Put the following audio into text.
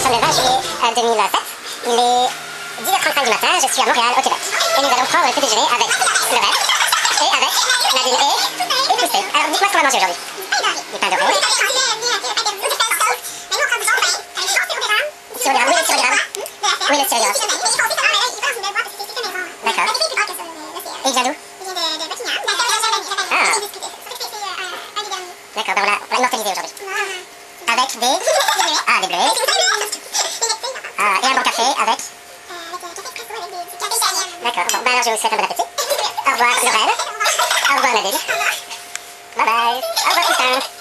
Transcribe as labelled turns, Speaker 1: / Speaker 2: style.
Speaker 1: sommes le 20 juillet euh, 2007. Il est 10h35 du matin, je suis à Montréal, au Québec. Et nous allons prendre le petit déjeuner avec le et avec et, et. Alors dites-moi ce qu'on va manger aujourd'hui. Pain doré. Sirogarafe, oui, le sirogarafe. Oui, le sirogarafe. D'accord. Et il vient d'où? Ah. D'accord, ben on aujourd'hui. Avec des... Ah, des créé avec D'accord, bon, bah alors je vous souhaite un bon appétit. Au revoir, Lorraine. Au revoir, Nadine. Bye bye. Au revoir, putain.